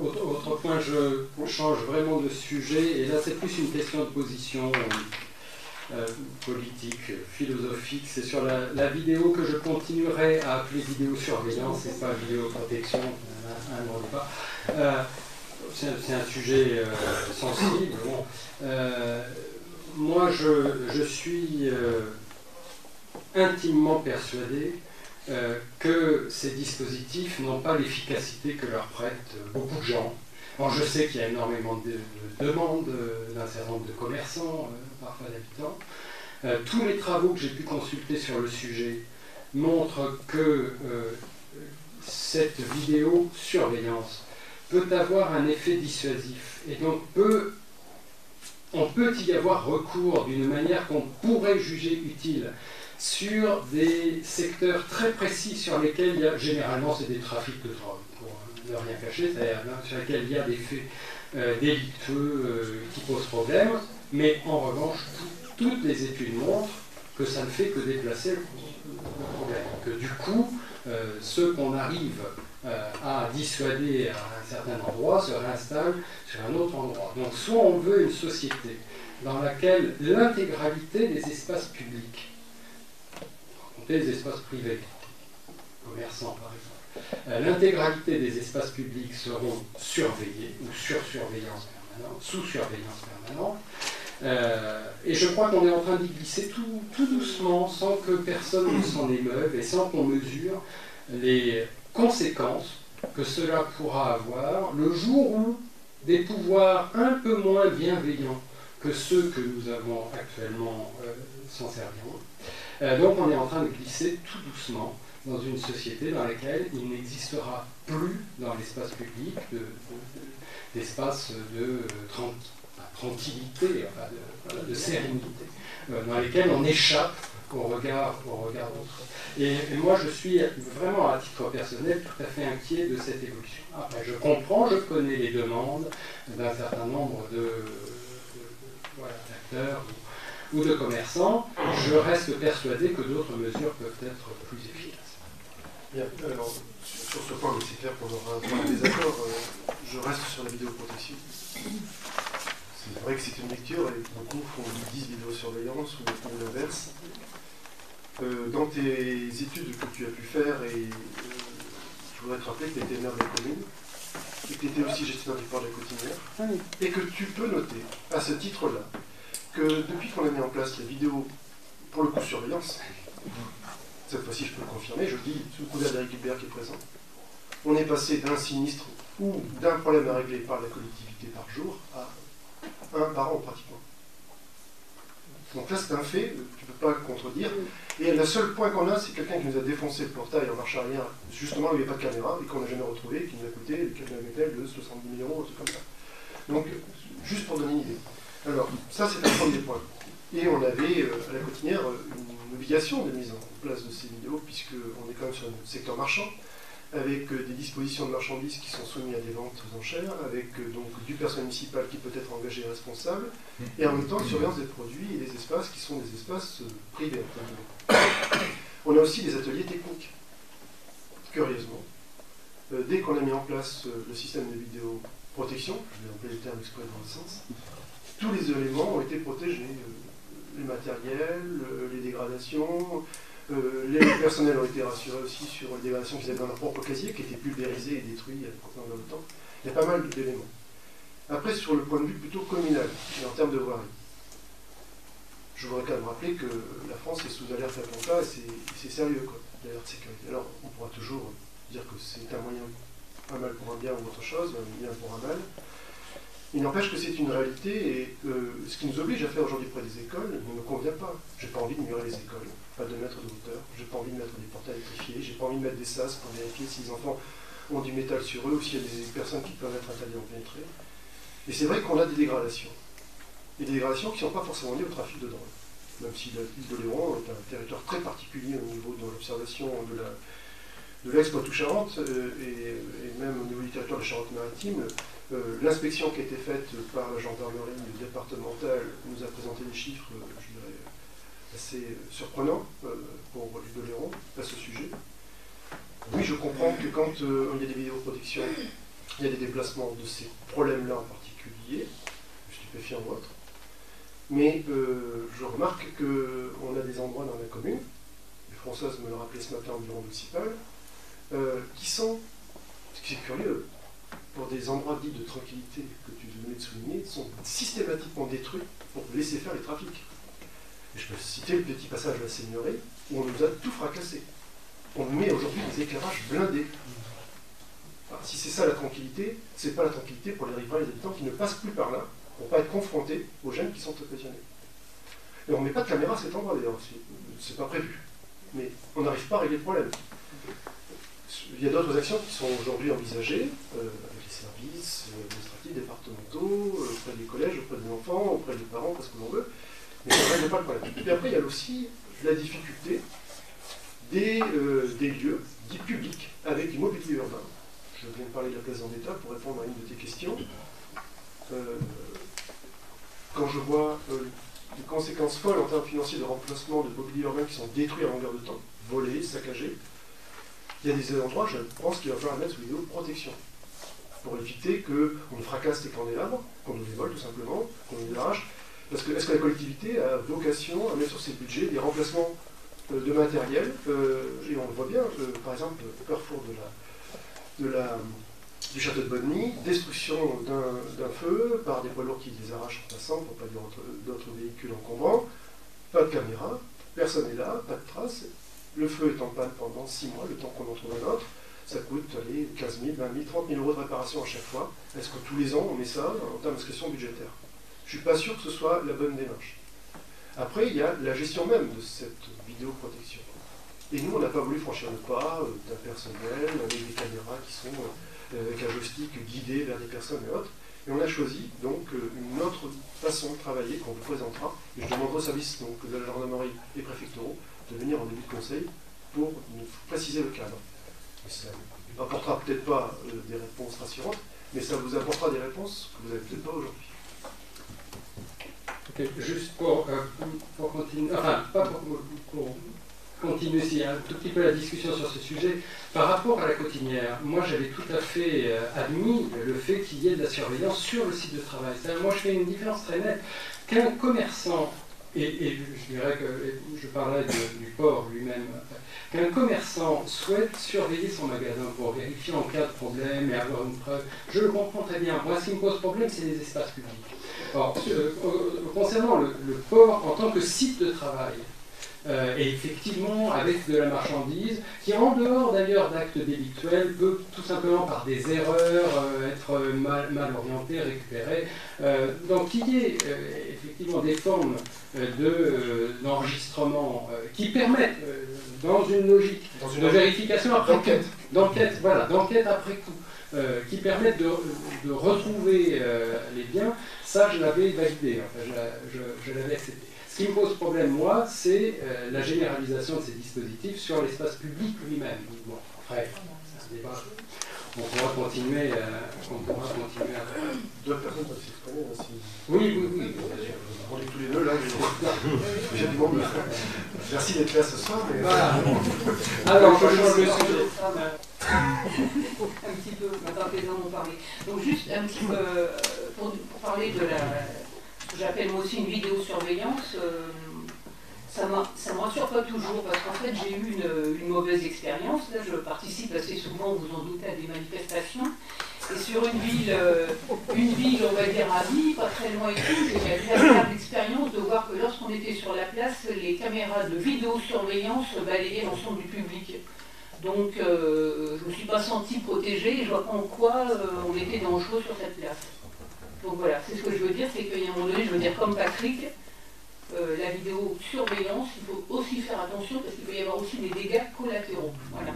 autre, point, je change vraiment de sujet, et là c'est plus une question de position euh, politique, philosophique. C'est sur la, vidéo que je continuerai à appeler vidéo surveillance, et pas vidéo protection, pas. Euh, c'est un sujet euh, sensible. moi, je, suis intimement persuadé euh, que ces dispositifs n'ont pas l'efficacité que leur prêtent beaucoup de gens. je sais qu'il y a énormément de, demandes euh, d'un certain nombre de commerçants, euh, parfois d'habitants. tous les travaux que j'ai pu consulter sur le sujet montrent que cette vidéo surveillance peut avoir un effet dissuasif. Et donc peut, on peut y avoir recours d'une manière qu'on pourrait juger utile sur des secteurs très précis sur lesquels il y a, généralement c'est des trafics de drogue, pour ne rien cacher, c'est-à-dire sur lesquels il y a des faits euh, euh, qui posent problème, mais en revanche, toutes les études montrent que ça ne fait que déplacer le, problème, que du coup, euh, ceux qu'on arrive à dissuader à un certain endroit se réinstallent sur un autre endroit. Donc soit on veut une société dans laquelle l'intégralité des espaces publics des espaces privés, commerçants par exemple, euh, l'intégralité des espaces publics seront surveillés ou sur surveillance permanente, sous surveillance permanente. Euh, et je crois qu'on est en train d'y glisser tout, doucement, sans que personne ne s'en émeuve et sans qu'on mesure les conséquences que cela pourra avoir le jour où des pouvoirs un peu moins bienveillants que ceux que nous avons actuellement euh, s'en serviront, euh, donc on est en train de glisser tout doucement dans une société dans laquelle il n'existera plus dans l'espace public d'espace de, tranquillité, de, sérénité, euh, dans lesquels on échappe au regard, au regard d'autrui. Et, moi, je suis vraiment, à titre personnel, tout à fait inquiet de cette évolution. Après, je comprends, je connais les demandes d'un certain nombre de, d'acteurs ou de commerçants, je reste persuadé que d'autres mesures peuvent être plus efficaces. Bien, alors sur ce point, c'est clair qu'on aura un désaccord, euh, je reste sur la vidéoprotection. C'est vrai que c'est une lecture et beaucoup font 10 vidéosurveillance ou l'inverse. Euh, dans tes études que tu as pu faire, et euh, je voudrais te rappeler que tu étais maire de la commune, et que tu étais aussi gestionnaire du port de la Cotinière, et que tu peux noter, à ce titre-là, que depuis qu'on a mis en place la vidéo, pour le coup surveillance, cette fois-ci je peux le confirmer, je le dis sous le couvert d'Eric Gilbert qui est présent, on est passé d'un sinistre ou d'un problème à régler par la collectivité par jour à un par an pratiquement. Donc là c'est un fait, tu ne peux pas contredire. Et le seul point qu'on a, c'est quelqu'un qui nous a défoncé le portail en marche arrière, justement où il n'y avait pas de caméra, et qu'on n'a jamais retrouvé, qui nous a coûté de 70 millions, un truc comme ça. Donc, juste pour donner une idée. Alors, ça c'est un premier point. Et on avait euh, à la Cotinière une obligation de mise en place de ces vidéos, puisqu'on est quand même sur un secteur marchand, avec euh, des dispositions de marchandises qui sont soumises à des ventes aux enchères, avec euh, donc du personnel municipal qui peut être engagé et responsable, et en même temps une surveillance des produits et des espaces qui sont des espaces privés. On a aussi des ateliers techniques, curieusement. dès qu'on a mis en place le système de vidéoprotection, je vais employer le terme exprès dans le sens, tous les éléments ont été protégés. Euh, les matériels, euh, les dégradations, euh, les personnels ont été rassurés aussi sur les dégradations qu'ils avaient dans leur propre casier, qui étaient pulvérisés et détruits dans le temps. Il y a pas mal d'éléments. Après, sur le point de vue plutôt communal, et en termes de voirie, je voudrais quand même rappeler que la France est sous alerte attentat et c'est sérieux, quoi, l'alerte sécurité. Alors, on pourra toujours dire que c'est un moyen, un mal pour un bien ou autre chose, un bien pour un mal. Il n'empêche que c'est une réalité et ce qui nous oblige à faire aujourd'hui près des écoles ne me convient pas. J'ai pas envie de murer les écoles, de mettre de hauteur, j'ai pas envie de mettre des portes électrifiées, j'ai pas envie de mettre des sas pour vérifier si les enfants ont du métal sur eux ou s'il y a des personnes qui peuvent être interdits en pénétrer. Et c'est vrai qu'on a des dégradations. Et des dégradations qui ne sont pas forcément liées au trafic de drogue. Même si l'île de Léon est un territoire très particulier au niveau de l'observation de la, de l'ex Poitou-Charentes euh, et, même au niveau du territoire de Charente-Maritime, Euh, l'inspection qui a été faite par la gendarmerie départementale nous a présenté des chiffres, je dirais, assez surprenants pour les Léon à ce sujet. Oui, je comprends que quand il y a des vidéoprotections, il y a des déplacements de ces problèmes-là en particulier, stupéfiants ou autres. Mais je remarque qu'on a des endroits dans la commune, les Françaises me le rappelaient ce matin au bureau municipal, qui sont, ce qui est curieux, pour des endroits dits de tranquillité que tu venais de souligner, sont systématiquement détruits pour laisser faire les trafics. Je peux citer le petit passage de la Seigneurie où on nous a tout fracassé. On met aujourd'hui des éclairages blindés. si c'est ça la tranquillité, c'est pas la tranquillité pour les riverains et les habitants qui ne passent plus par là pour pas être confrontés aux jeunes qui sont occasionnés. Et on ne met pas de caméra à cet endroit d'ailleurs, c'est pas prévu. Mais on n'arrive pas à régler le problème. Il y a d'autres actions qui sont aujourd'hui envisagées, euh, services euh, administratifs départementaux, euh, auprès des collèges, auprès des enfants, auprès des parents, parce que l'on veut, mais ça pas le problème. Et après, il y a aussi la difficulté des, euh, des lieux dits publics avec l'immobilier urbain. Je viens de parler de la place d'État pour répondre à une de tes questions. quand je vois les conséquences folles en termes financiers de remplacement de mobilier urbain qui sont détruits à longueur de temps, volés, saccagés, il y a des endroits, je pense qu'il va falloir mettre sous vidéo protection pour éviter qu'on fracasse les candélabres, qu'on nous les vole tout simplement, qu'on nous les arrache. Parce que est-ce que la collectivité a vocation à mettre sur ses budgets des remplacements euh, de matériel euh, Et on le voit bien, euh, par exemple, au carrefour de la, du château de Bonny, destruction d'un feu par des poids lourds qui les arrachent en passant, pour pas dire d'autres véhicules encombrants, pas de caméra, personne n'est là, pas de traces, le feu est en panne pendant six mois, le temps qu'on en trouve un autre. Ça coûte allez, 15 000, 20 000, 30 000 euros de réparation à chaque fois. Est-ce que tous les ans on met ça en termes d'inscription budgétaire Je ne suis pas sûr que ce soit la bonne démarche. Après, il y a la gestion même de cette vidéoprotection. Et nous, on n'a pas voulu franchir le pas euh, d'un personnel avec des caméras qui sont euh, avec un joystick guidé vers des personnes et autres. Et on a choisi donc euh, une autre façon de travailler qu'on vous présentera. Et je demanderai au service donc, de la gendarmerie et préfectoraux de venir en début de conseil pour nous préciser le cadre. Ça ne apportera peut-être pas des réponses rassurantes, mais ça vous apportera des réponses que vous n'avez peut-être pas aujourd'hui. Juste pour, euh, continuer, enfin, pas pour, pour continuer aussi un tout petit peu la discussion sur ce sujet, par rapport à la cotinière, moi j'avais tout à fait euh, admis le fait qu'il y ait de la surveillance sur le site de travail. Moi je fais une différence très nette. Qu'un commerçant, et, je dirais que je parlais du port lui-même, qu'un commerçant souhaite surveiller son magasin pour vérifier en cas de problème et avoir une preuve, je le comprends très bien. Moi, ce qui me pose problème, c'est les espaces publics. Alors, euh, concernant le, port en tant que site de travail, euh, et effectivement avec de la marchandise, qui en dehors d'ailleurs d'actes délictuels peut tout simplement par des erreurs euh, être mal, mal orienté, récupéré. donc il y ait effectivement des formes d'enregistrement qui permettent dans une logique de vérification après. D'enquête, voilà, d'enquête après coup, euh, qui permettent de, retrouver euh, les biens, ça je l'avais validé, je, l'avais accepté. Ce qui me pose problème, moi, c'est euh, la généralisation de ces dispositifs sur l'espace public lui-même. Bon, après, c'est un débat on pourra continuer, on pourra continuer à faire. Deux personnes peuvent s'exprimer aussi. Oui, oui, oui. On est tous les deux là, j'ai du monde. Merci d'être là ce soir. Voilà. Alors, je change le sujet. un petit peu, les gens ont parlé. Donc juste un petit peu, euh, pour, parler de la, j'appelle moi aussi une vidéosurveillance, euh, ça ne me rassure pas toujours parce qu'en fait j'ai eu une, mauvaise expérience. Là, je participe assez souvent, vous en doutez, à des manifestations. Et sur une ville, euh, une ville, on va dire à vie, pas très loin et tout, j'ai eu l'expérience de voir que lorsqu'on était sur la place, les caméras de vidéosurveillance balayaient l'ensemble du public. Donc euh, je ne me suis pas sentie protégée et je vois pas en quoi euh, on était dangereux sur cette place. Donc voilà, c'est ce que je veux dire, c'est qu'il y a un moment donné, je veux dire comme Patrick, euh, la vidéo surveillance, il faut aussi faire attention parce qu'il peut y avoir aussi des dégâts collatéraux. Voilà.